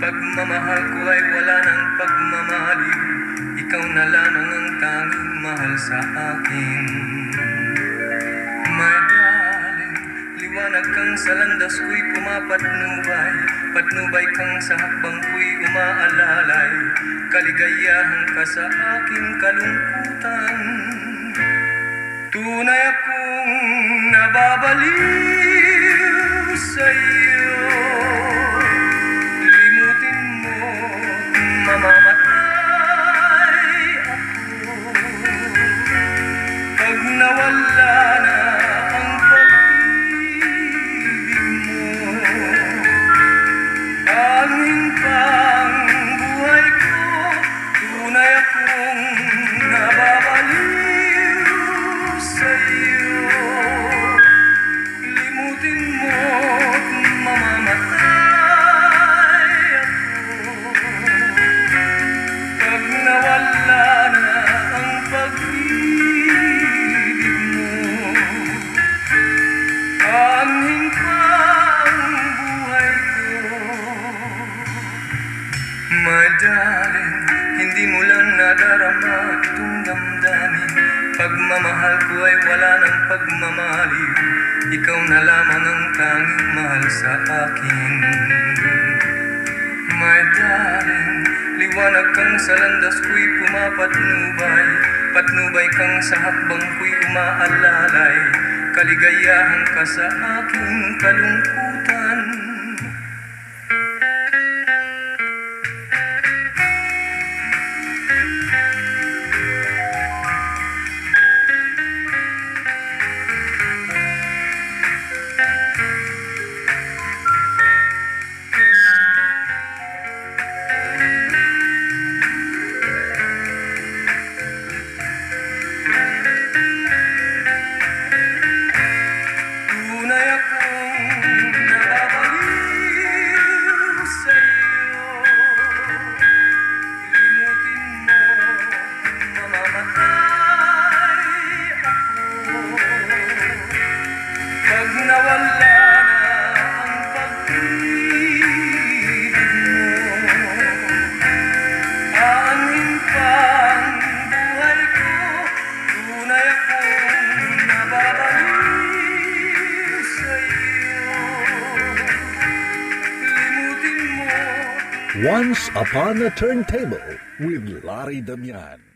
Pagmamahal ko ay wala ng pagmamaliw Ikaw na lamang ang tanging mahal sa akin. My darling, liwanag kang sa landas ko'y pumapatnubay Patnubay kang sa hakbang ko'y umaalalay. Kaligayahan ka sa aking kalungkutan. Tunay akong nababaliw sa My darling, hindi mo lang nadarama itong damdamin. Pagmamahal ko ay wala ng pagmamaliw Ikaw na lamang ang tanging mahal sa akin. My darling, liwanag kang sa landas ko'y pumapatnubay. Patnubay kang sa hakbang ko'y umaalalay. Kaligayahan ka sa aking kalungkutan Once Upon a Turntable with Larry Damian.